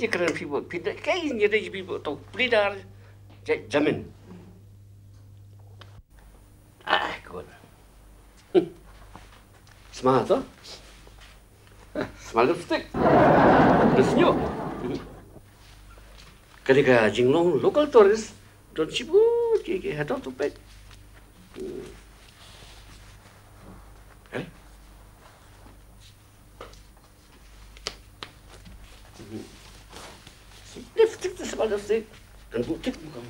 Je keren people, pindah kayak je people pelidar je jamin. Ah, good. Smart tu. Smart lipstick. Tersenyum. Ketika jinglong local tourist, don't cipu, je head out to. Lipstick tu smart lipstick. Dan butik bukan.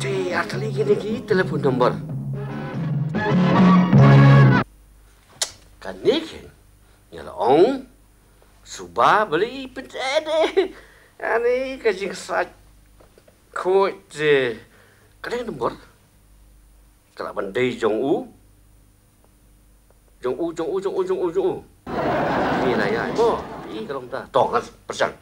Cik, asli gini gini telefon nombor. Kan ni kan? Nyala ong. Subah beli pencet Ani kajing sat. Kau je. Kadang nombor. Kalau bandai Jong U. Jong U, Jong U, Jong U, Jong U, Jong U. Ini lah ya. Oh, ini kalau tak. Toh kan percang.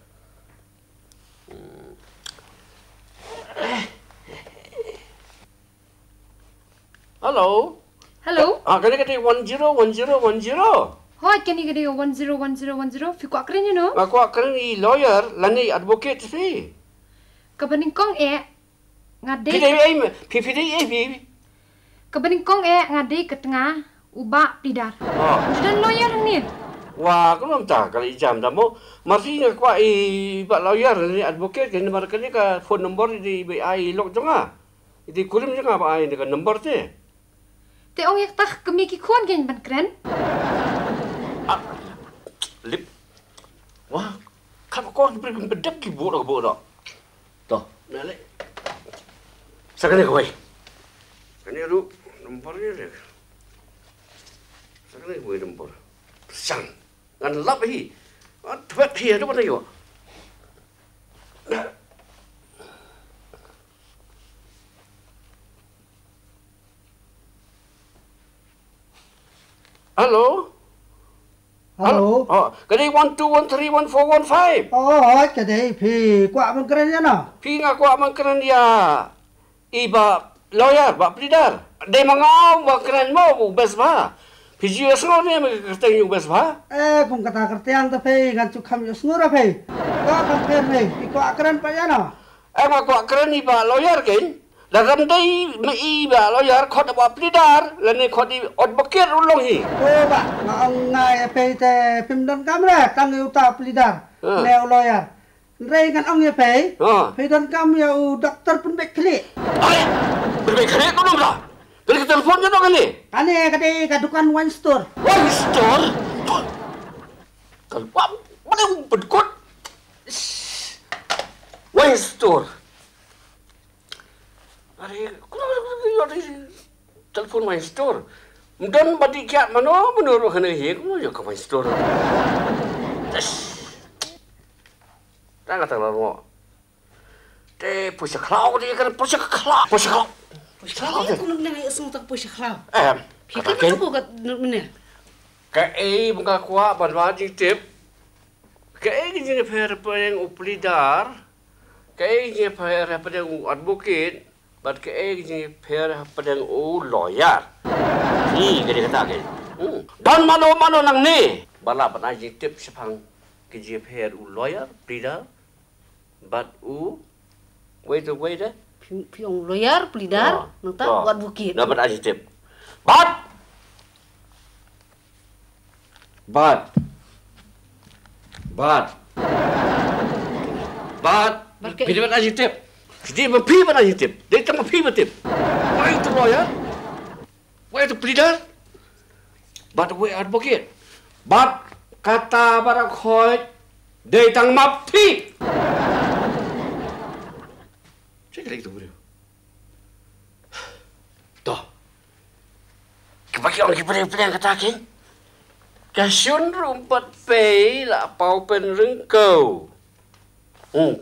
Hello. Hello. Ah, kali kali one zero one zero one zero. Hoi, kani kani 101010 fi kwa kren you know. Aku akan ni lawyer, lani advocate si. Kabaning kong e ngade Pidai ai, pidai ai pi. kabaning kong e ngade ke tengah uba pidar. Oh, Dan lawyer ni. Wah, aku belum tahu kalau jam dah mau. Masih nak kuat i pak lawyer ni advocate kan nomor kali ka phone number di BI lok jonga. Itu kulim jonga apa ai dengan number tu. Te ong yak tak kemiki kon gen ban kren. Lip. Wah, kan kau beri bedap ki bu dak bu dak. Toh, nalik. Sekarang kau. Ini lu nomornya dia. Sekarang kau nombor. Sang. Ngan lap hi. Ah, tepat hi ada mana yo? Halo? Hello. Oh, kali one two one three one four one five. Oh, thì quả bằng cái này nào. Pi nga ko amang kanan dia iba lawyer ba pridar. De mangau ba kanan mo bu bes ba. Pi jiu so ne me kerteng yu bes ba. Eh, cũng kata kertiang tu pay, kan tu kami semua pay. Kau kan pay pay, di quả keren pa ya nào. Eh ma ko kanan iba lawyer ken. Dalam dai me iba lawyer khot ba pridar lane khot i advocate ulong hi. Oh, ba, ngong ngai pay te phim don kamera, tang yu ta pelidar, Ah. leo lawyer. Ray kan ong ya pay. Ha. Pay don kam ya doktor pun bek klik. Ai. Berbe kare ko nom la. Dari telefon je dong ni. Ane kade kadukan wine store. One store. Kalau? Mana berkot? One store. Ari, telefon one store. Dan badi kiat mana menurut kena he, kuna je ke one store. Tak kata lalu. Teh pusat klau dia kan pusat klau, pusat klau. Pusat klau. Kau nak nak semua tak pusing kau. Eh, Fikir katakan. apa kat mana? Cái mga kuha banwa di tip. Cái gì phải apa yang uplidar. Cái gì phải apa yang advocate. But cái gì phải apa yang u lawyer. Ni kaya kata kan. Dan mano mano nang ni. Bala bana di tip sepang. Gì phải u lawyer, pleader. But u wait wait eh. Piong lawyer, pelidar, nak tahu buat bukit. Dapat. But But But But Barke- Pilih aja tip. Jadi mempi mana aja tip. Dia tak mempi tip. Why itu lawyer? Why itu pleader? But we advocate. But kata para khoi dia tang mapi. Lagi tu bro. Toh. Kebagi orang kipada yang kata kan? Kasyun rumput pay lah pau pen. Hmm.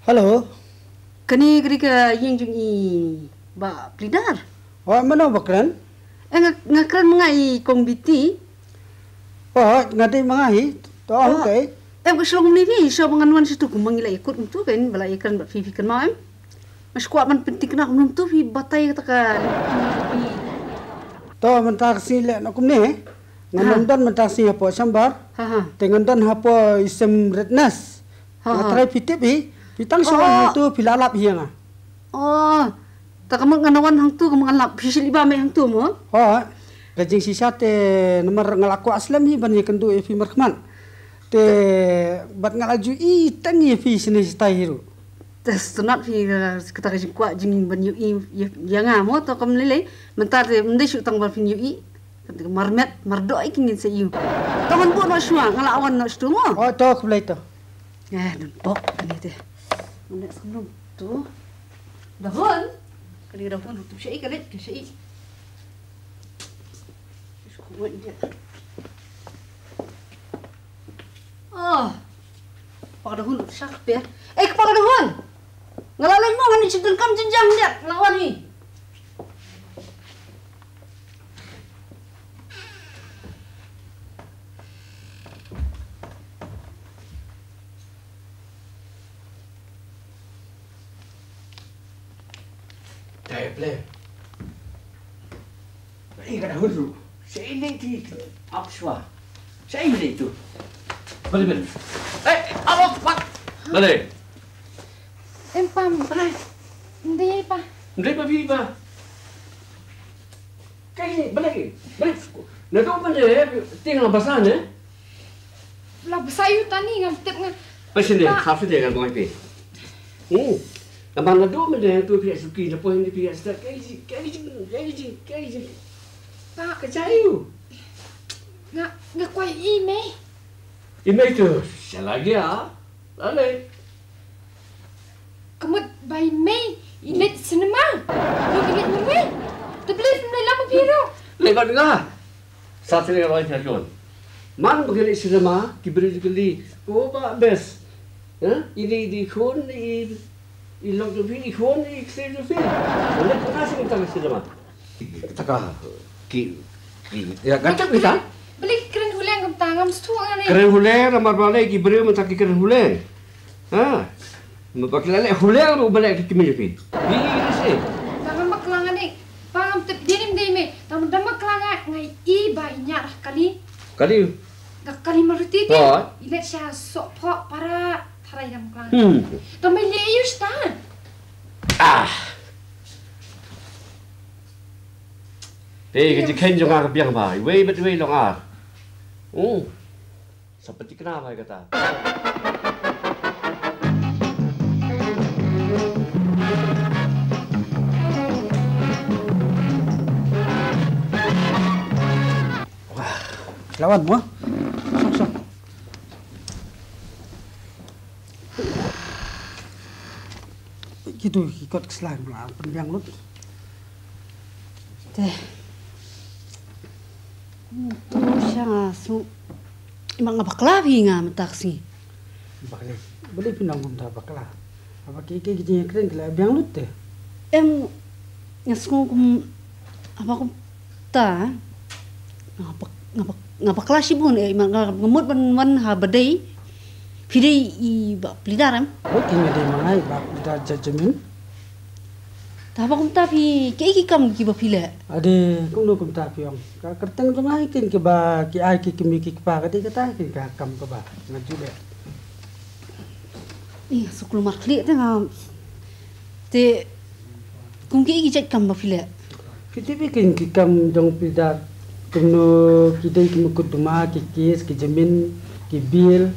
Halo. Kani kari ka yang jung i ba pelidar. Oh, mana bakran? Eh ngak ngakran mengai kong biti. Oh, ngadi mangahi. To Oh. okay. Em ka selong ni ni so manganuan situ ku mangila ikut tu kan bala ikran ba fifi kan mau em. Mas kuat man penting kena umum tu fi batai kata kan. To mentak si le nak kumne. Nganon don mentak si apa sambar. Ha ha. Dengan don apa isem rednas. Ha, ha. Pitip hi. Pitang so Oh. tu pilalap hiang ah. Oh. Tak kamu nganawan hang tu kamu ngalap iba me hang tu mo. Oh, kajing sisa te nomor ngalaku aslam hi ban yakan du fi markman. Te bat ngalaju i tangi fi sini stai hiru. Tas tunat fi kata ka kuat jing ban yu i yang amo to lele mentar de mende shu tang ban fin yu i. Kata marmet mardo ai kingin se yu. Taman bu no shua ngala awan no mo. Oh, to keblai to. Eh, dan pok ini teh. Tu. Dahon. Kali dahon tu syai kali ke syai. Kuat dia. Oh. Pak dahon sak ya. Eh, pak dahon. Ngalalai mo ngani sidul kam jenjang dia lawan ni. Tak boleh. Ini kena hulu. Saya ini di Abswa. Saya ini itu. Balik balik. Eh, apa pak? Balik. Em pam. Hindi pa. Hindi pa viva. Kaya balik. Balik. Nado pa niya. Tinggal basan eh. La sayu tani ngam tip nga. Pasal dia, Pak. kafe dia kan kau ipi. Hmm. Abang nado mana tu pihak suki, lepas ini pihak sedar. Kaya je, kaya je, kaya je, kaya je. Pa Kecayu. nga nga kwai i me. Ini itu, saya lagi ah. Lalu. Kamut bay me. Ilit sinema. Lo ilit merwe. Tablet na lama piro. Lepas dengar. Satu lagi orang telefon. Man begini sinema, kiberi sekali. Oh, best. Ini di kon, ini ilok tu ini kon, ini kiri tu film. Boleh pernah sih kita ke sinema. Taka, ki, ki. Ya, kacau kita. Balik keren hulang ngam tangam stu ngani. Keren huleng, ramar balik kiberi mentaki keren huleng. Ha? Mapakilala huleng ru balik ke kimi japi. Ini sih. Tangam maklangan ni. Pangam tip dinim di me. Tangam damak ngai i bay nyarah kali. Kali. Gakali maruti ti. Ilet siya sok po para taray dam klang. Layers ta. Ah. Eh, kerja ken jong ang biang? Wei bet wei long ah. Hmm. Seperti kenapa kata? Lawan mo. Sok sok. Gitu ikut keselan lah pendiang lut. Teh. Siya su mga baklavi nga mataksi. Bakal boleh pinang gum dah bakal. Apa kiki kiki yang keren kela biang lut teh. Em ngasung kum apa kum ta ngapa ngapa ngapa klasi bun eh ngamut ban wan ha pidai i ba plidaram Oh kini dia mangai bak dah jajamin. ta ba kum ta pi ke ki kam ki ba pila Ade kung no kum ta piong. Ka kerteng tu ngai kin ke ba ki ai ki kimi ki pa ka ti kata kin ka kam ka ba. Ngaju le. ih sukul mar kli te ngam te kum ki ki jat kam ba pila Kita bikin ki kam jong pida kumno kita ki mukut tuma ki kis ki jamin ki bil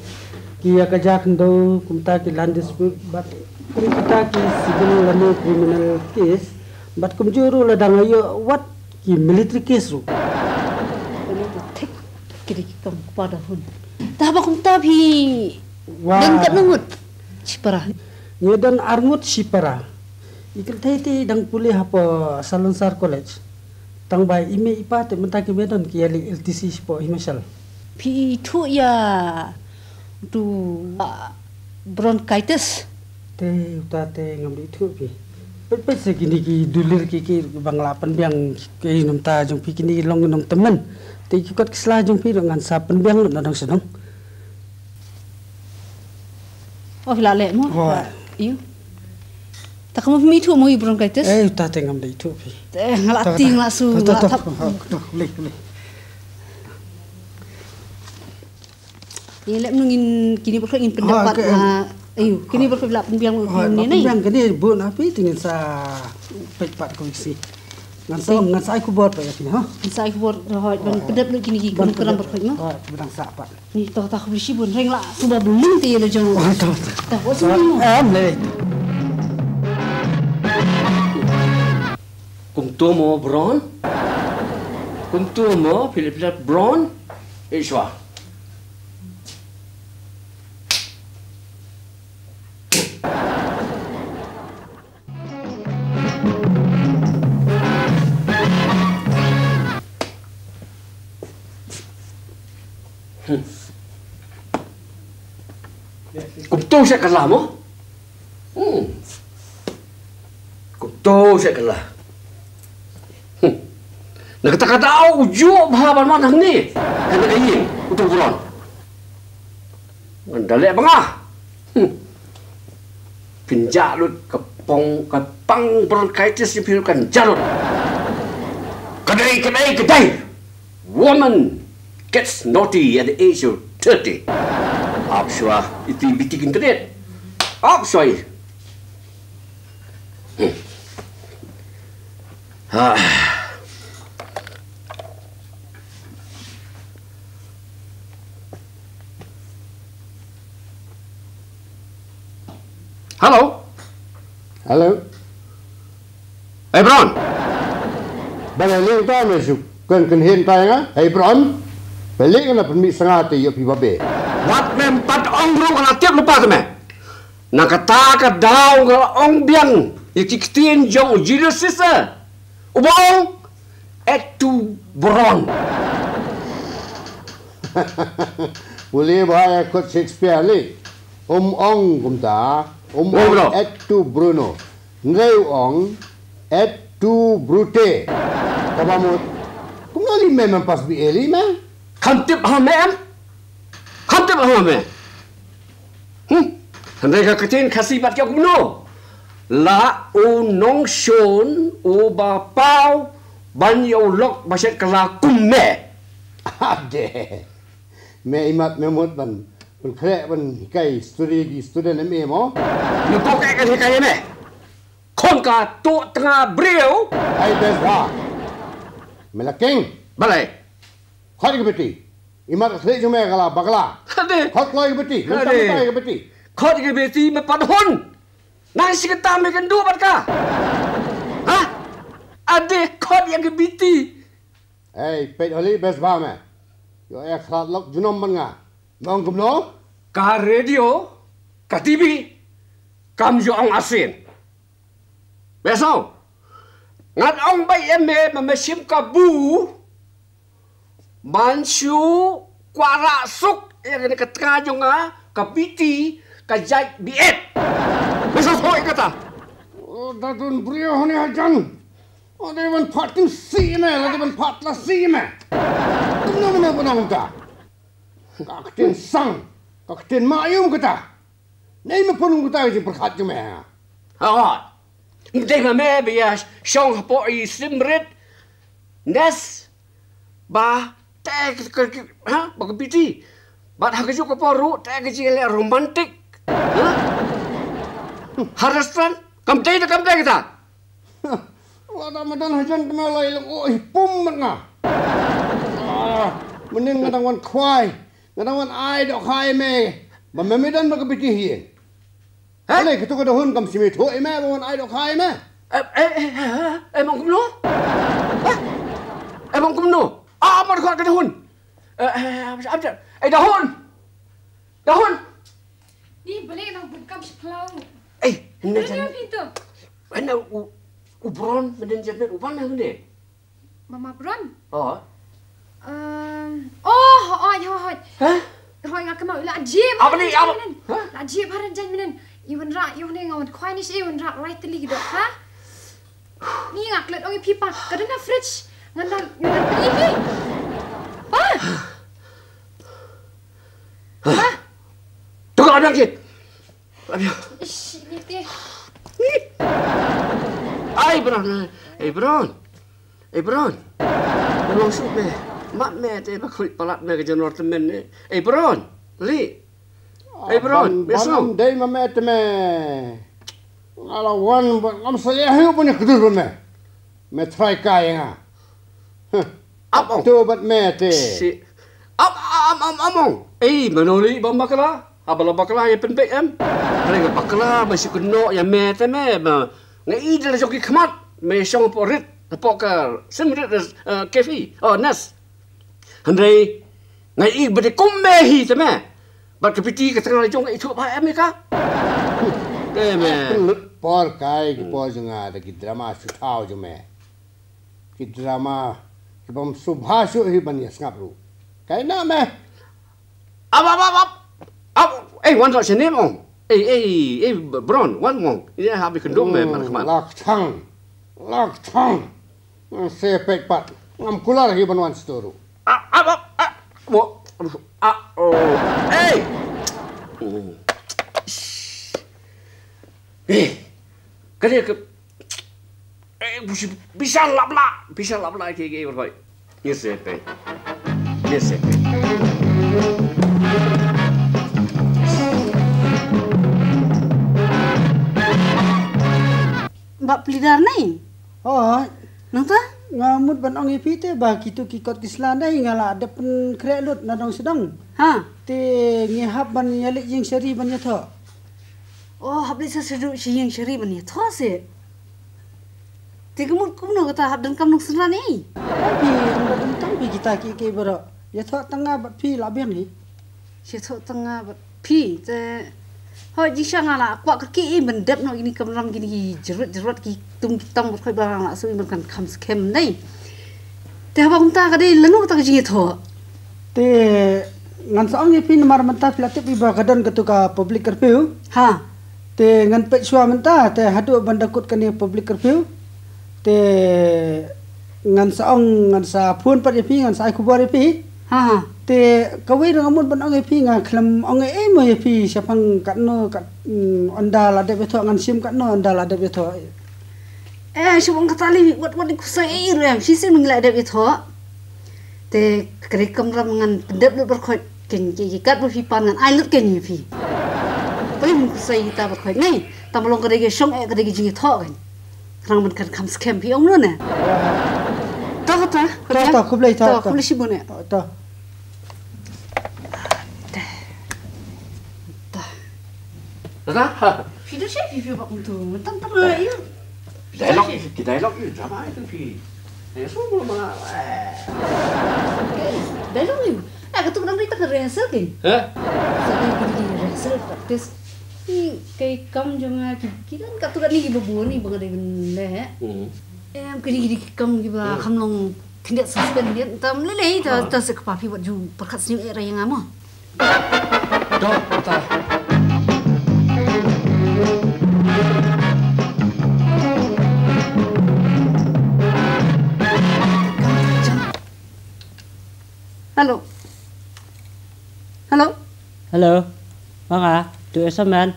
ki akajak ndo kumta ki landis bat kuri kita ki sigil lamo criminal case. Bat kum juru la dangayo what ki military case ru? Tek ki ki kam pada hun. Ta ba kum ta pi Wah. dan kat nungut. Cipara nyedan arngut sipara. Ikil thaiti dang puli hapo salonsar college. Tang bai ime ipa te mentaki medan ki ali LTC sipo himasal pi thu ya tu bronchitis. Te uta te ngam di thu pi. Pet pet se kini ki dulir ki ki bang lapan biang ki nom ta jong pi kini long nom temen. Te ki kot kisla jong pi dengan sapen biang lu nadang sedong oh la le mo. Iyo ta kamu mi thu mo i bronchitis. Eh uta te ngam di thu pi. Eh ngala ting la boleh ni lek nungin kini berkait ingin pendapat ke- ah ayo kini berkait la penbiang Oh, ni lapan ni? biang kini bu napi tingin sa pek pat ko isi ngan sa ngan sa ku buat pa ya kini ha Sai ku bor hoi ban pedap lu kini ki kun kuram berkait no oh bedang sa pat ni to ta khri shi bun reng la su ba belum ti le jong oh tok ta wa su mo am le Kung mo Bron? Kung tu mo Philip Bron? Ishwa. Kung tu saya kalah mo? Hmm. Kung tu saya kalah. Nagkata-kata ako, ujo, bahaban man ang ni. Ano kayo, utong buron. Ang dali ba nga? Hmm. Pinjalot, kapong, kapang bronchitis yung pinukan, jalot. Kaday, kaday, kaday! Woman gets naughty at the age of 30. Apswa, iti bitikin ka din. Apswa, Hmm. Ah. Halo? Halo, Hey, Bron. balik ta me su kan kan hen ta nga. Hey Bron, balik na permi sangat te yo pi babe. Wat mem pat ong bro kana tiap lupa ke me. Nakata ka daw ka ong biang. Ikiktin jong Julius Caesar. Ubong etu Bron. Boleh bahaya kot Shakespeare le. Om ong kum ta, om ong et tu Bruno. Ngai ong et tu Brute. Kabamut. Kung ngali me man pas bi eli me. Kan tip ha me am? Kan tip ha me? Hmm. Handai ka katin kasi bat ka kuno. La u nong shon u ba pau ban yo lok ba set kala kum me. Ade. Me imat me mut ban. Ban kre ban kai studi di student me mo. Ni ko ka ka kaya me. Kon ka tu tengah beriau. Hai bes ha. Melaking. Balai. Khari ke beti. Imat kre jume kala bakala. Ade. Khot loi ke beti. Tam tai ke beti. Kau tiga beti me padhon. Nang si kita me kan dua ka. Ha? Ade kau yang ke beti. Hey, pet holi bes ba me. Yo e khrat lok junom ban nga. Ngong kum no? Ka radio, ka TV, kam yo ang asin. Beso. Ngat ang bay eme mamesim ka bu. Mansu kwara suk yang ni katka jo nga ka biti ka jai biet. Beso hoy kata. Oh, datun brio hone hajan. Oh, de ban pat tu si me, la de ban pat la si me. Kum no me ban ang ta. Ka kten sang. Ka kten ma yum kata. Nei me punung kata ji perkhat jume. Ha. Hindi nga me biya siyong hapo i simrit. Nes. Ba. Tek ha bagabiti. Bat hagajo ka paru tek jile romantik. Ha? Harastan kamtay na kamtay kita. Wala madan hajan kena lai lang oh pum man nga. Ah, menin ngadang wan kwai. Ngadang wan ai dok khai me. Ba me medan ba kabiti hien. Ha? Ale ketu ka dahun kam simi tho me ba wan ai dok khai me. Eh eh eh emang kumno? Ha? Emang kumno? Ah, apa kau kena hun? Eh eh apa Eh dahun. Dahun. Ni balik nang bukam seklau. Eh, Ano hendak yung pintu? Ano, u, ubron, madin dyan na, uban na hindi. Mama Bron. Oo. Um, oh, oh, oh, oh. Ha? Hoy nga kamau la jib. Apa ni? Apa? Ha? La jib haran jan minen. Iwan rak iwan yang ngawan kuai ni iwan rak right teli gitu ha? Ni ngak let ongi pipa kada na fridge งั้นเราอยู่ตรงนี้ป้าป้าทุกคนนั่งกินไอ้บรอนไอ้บรอนไอ้บรอนลงสุดแม่มัดแม่เต้มาคุยประหลัดแม่กับจันรถเมนนี่ไอ้บรอนลี่ไอ้บรอนเบสุได้มาแม่เต้แม่อะไรวันบังอัมเสียหิวปนกระดูกแม่แม่ทรายกายยังอ่ะ nga. Apa? Tu bat me te. Si. Am am am among. Eh, manoli ba bakala? Abala bakala ya penpek em. Mereka bakala masih kena ya me te me. Ngai idel joki kemat. Me song porit. Apakah semrit kefi? Oh, nas. Handai ngai i bade kumbe hi te me. Bat kepiti ke tengah jong itu ba em ka? Eh me. Lut por kai ki por junga da ki drama su thao ju me. Ki drama ki bom subha su hi ban yes ngap ru. Kai na me. Ab ab ab ab. Ab. Eh, wan tak sini mong. Eh eh eh Bron, wan mong. Ini habis kendung me man kemat. Lak chang. Lak chang. Se pek pat. Ngam kular hi ban wan storu. Ah, ah, ah, ah, Wo- ah, oh, eh, oh. eh, kerja ke, eh, bisa bisa lap lah, bisa lap lah kayak kayak berbaik. Yes. Yes, eh, pe. Mbak pelidar nai. Oh, Nang ta? ngamut ban ong ipi te ba kitu kikot kislanda ngala ada pen krelut na dong sedang. Ha. Te ngihap ban yalik jing seri ban yatho. Oh, habis sa sedu si yang syari bani. Tho se. Hab dan kam nuk senra ni. Tapi anda tentang pi kita ki ki bero. Yatho tengah bat pi labian ni. Si tho tengah pi te Hoi ji sang ala kwa ka ki ben dep no ini kam ram gini jerut jerut ki tum tam khoi ba la so ben kan kham skem nei. Te ha bang ta ka dei lenu ta ka ji tho. Te ngan sa ong ipi namar menta filatip iba kadon ketuka public curfew. Ha. Te ngan pek sua menta te hadu bandakut kani public curfew. Te ngan sa ong ngan sa phun pat ipi ngan sa ai kubar ipi. Ha. Te kawai dengan amun ban ong ipi nga klam ong e mo ipi siapang kat no kat mm, onda la de beto ngan sim kat no onda la de beto. Eh, si bang kata li wat wat ku sai rem. Si sin mengla dep tho. Te kre kam ram ngan dep lu ber khoi ken ki kat bu fi pan ngan ai lut ken fi. Pai mun ku sai ta ber khoi nei. Ta malong ka de ge song e ka de ge ji tho kan. Rang man kan kam scam pi ong no ne. Ta ta. Ta ta kublai ta. Ta kublai si bune. Ta. Dah, ha. Fi do si fi fi ba kum tu. Tam tam la yu. Dialog, kita dialog ni drama itu pi. Ta. Ni kay kam janga ki kilan ka tu ni ibu ni bang ada le. Em gini gini kam ki ba kam long tindak suspend dia tam le le ta ta se ka pi wat ju perkat sini era yang amo. Dah, kita. Halo. Halo. Hello, vâng ạ, em man.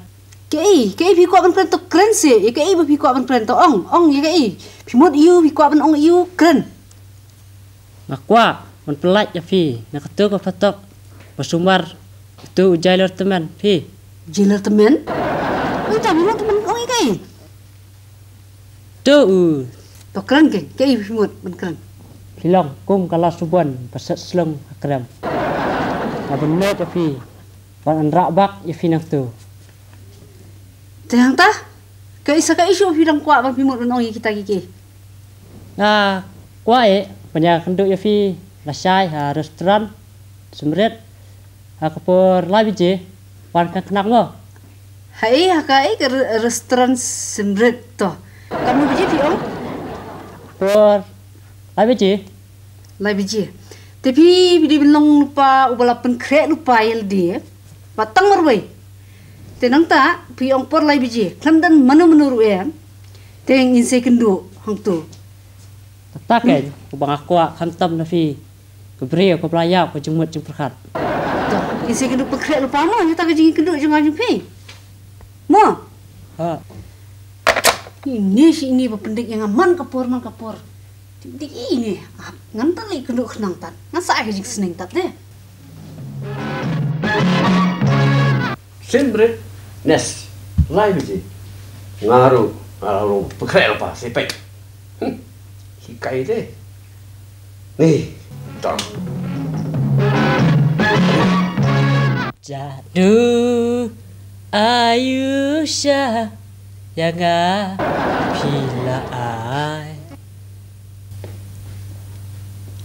Cái cái pi kwa ban kren to kren e cái ba pi kwa ban kren to ong, ong ye cái pi mod iu pi kwa ban ong iu kren. Mà qua, mình pelaj ya phi, nak tu ko patok. Pasumar tu jailer teman phi. Jailer temen. Oi ta mo temen ong ye cái. Tu u To kren ke, cái pi mod ban kren. hilong kum kala subuan pasat slong akram. Abang net ya phi. Wan an rak bak ya phi nak tu. Te hang ta? Cái sa cái isu dang kwa ban pi mod ban ong ye kita ki. Nah, kwa e banyak kenduk ya phi. Lasai ha restoran semret. Ha kapur labi je. Wan kan kenak ngo. Hai ha cái cái restoran semret to. Kamu biji pi ong? Pur labi je. Lai biji. Tapi bila bin long lupa ubala pen krek lupa yel dia. Patang marwai. te nang ta pi ong por lai biji klam dan manu manu ru em teng in se kendu hang tu Taken, ku bang aku khantam na fi. Ku beri ku pelaya ku jemut jeng perkat. in se kendu pekrek lu pano ni ta ke jing kendu jeng ajung pi mo Ha, ini si ini pendik yang aman kapur man kapur ini ngan ta lai kendu khnang tat ngan sa ke jing seneng tat de Sembret nes lai biji. Ngaru ngaru pekrek apa sepek. Hikai deh. Nih, tak. Jadu Ayusha yang pila ai.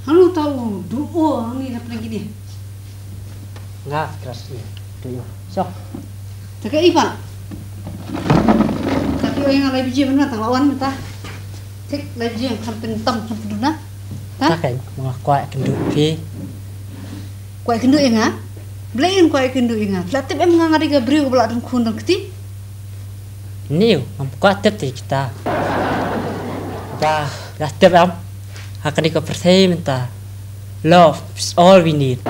Halo tahu duo ni apa lagi ni Nga keras ni. Sok. Tak Ivan. Tapi orang yang lagi biji mana tak lawan kita. Cek lagi biji yang sampai tam sampai duna. Ha? Taken, mga kuat kenduk fi. Kuai kendu inga. Belain kuai. Latip em ngangari belakang kun dan keti. Niu, am kuat tep ti kita. Dah tep am. Akan ikut percaya minta. Love is all we need.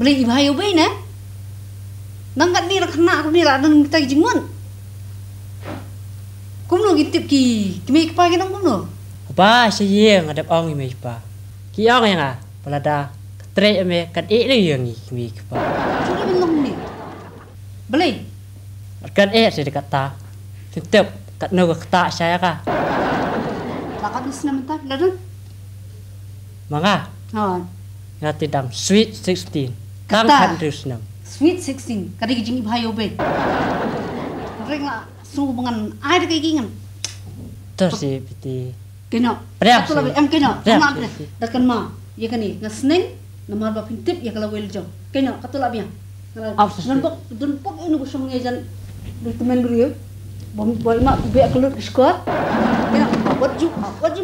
Beli ibu hayu bayi na. Nangkat ni lah kena aku ni lah dan kita jingun. Kumno gitip ki. Kimi kepagi nang kumno. Ba, siya yang ada ong imi pa. Ki ong yang ah, palada. Katre ame kan e le yang imi pa. Cuma minum ni. Beli. Kan e sa dekat ta. Tep kat no kata saya ka. Lakat ni senam tak. Ladan. Mga Ha. nga tidam sweet 16. Kang kan nam. Sweet 16. Kadi kijing ibu hayu bayi. Ring lah. Sungguh air kayak gini. Terus si piti. Kena. Satu lagi em kena. Kena sih. apa? Dakan ma. Ya kan ni. Ngasneng. Nama apa pintip ya kalau wel. Kena. Kata lah biang. Apa sih? Nampak nampak ini busung ngejan. Dari teman beliau. Bom boy mak biak kelut ke sekolah. Kena. Buat jum. Buat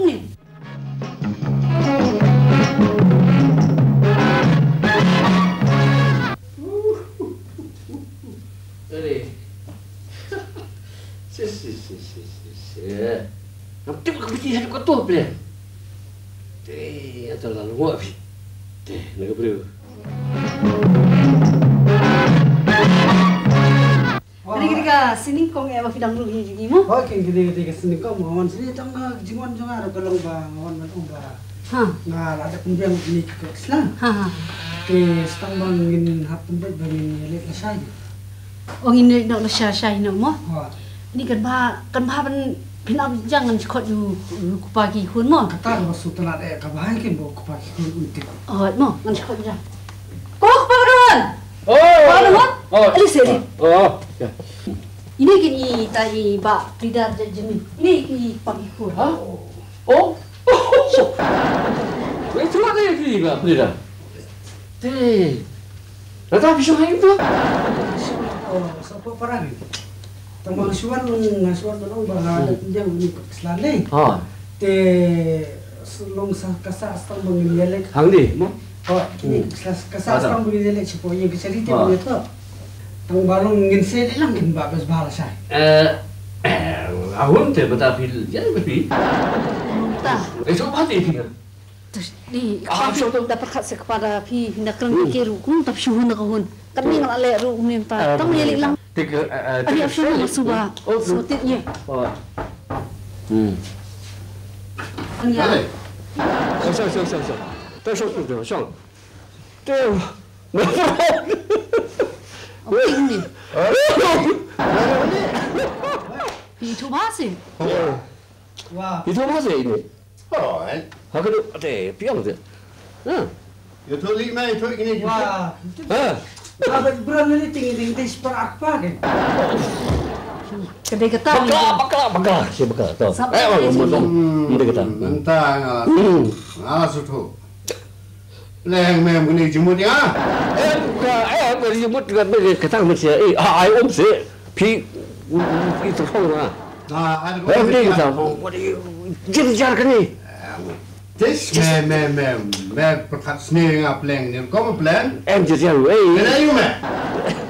atau lalu muak bi. Teh, nak beri. Kadi kira sini kong ewa fidang dulu ni jadi mo. Oke, ke sini kau mohon sini tangga jingon jangan ada kalau bang mohon mohon bang. Ha. Nggak ada pembiang ini ke Islam. Ha ha. Ke setang bangin hapun bet bangin yelet lesai. Ong ini nak lesya syai nak mo. Ini kan bah kan bah ben 피남 장은 코 쿠파기 훈노 따로 무스트나 에 가바이게 뭐 쿠파기 훈티 어 노 난지 코자 코 쿠파그런 어 바로 어 리세리 어 이네게 이 따이 바 리다 제지미 이네 이 파기 쿠라 어 왜 틀어가야 돼 이거 아니라 네 나다 비셔 하인다 어 서포 바람이 ada pembiang ini ke Islam ni. Ah, Te sulung sa kasar setang bangin yelet. hang ni, mo. Kasar kasar Ada. setang bangin yelet siapa yang kecerita Ah. begitu. Tang balong ngin sel lang ngin babas bala sai. Eh, eh, ahun teh betul fil, ya betul. Muntah. Eh, coba hati tinggal. Terus ni Ah, kami tu dapat kat kepada pi nak kena fikir kun tapi syuhun nak hun. Kami nak le ru ni pa. Tang yelik lang. 这个哎呃，哎呀，什么苏哥，苏德业，哦，嗯，哎，行行行行行，但是不行，算了，对我不知道，我给你，哎呦，比托巴斯，哇，比托巴你呢？好，好，可都对，不用的，嗯，有托里麦托给你，哇，嗯。Beran ni tinggi tinggi tinggi sepak apa ke? Kedai ketam. Bakal, bakal, bakal. Si bakal. Tahu. Sampai Eh, orang ini. motong. Ini kita. Entah, Hmm. ngalah suatu. Leng mem kini jemput ya. Eh. Eh, beri jemput dengan beri kata mesti. Eh, ah, I om si. Pi, itu kau lah. Ah, ada Eh, This is man, man, man, man, man, een man, man, plan. man, man, man, man,